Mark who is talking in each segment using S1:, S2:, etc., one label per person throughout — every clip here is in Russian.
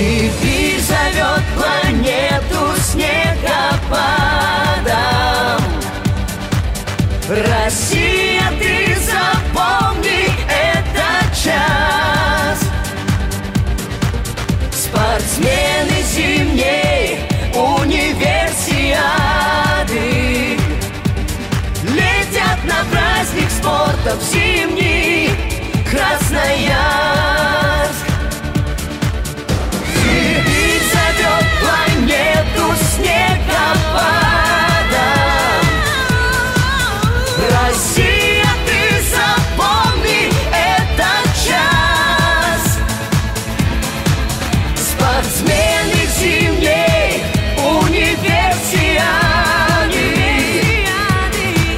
S1: Сибирь зовет планету снегопадом. Россия, ты Спортсмены зимней универсиады.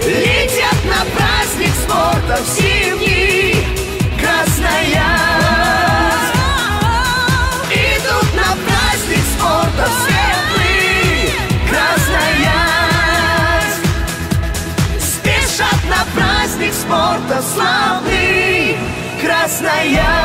S1: Летят на праздник спорта в зимний Красноярск. Идут на праздник спорта в светлый Красноярск. Спешат на праздник спорта славный Красноярск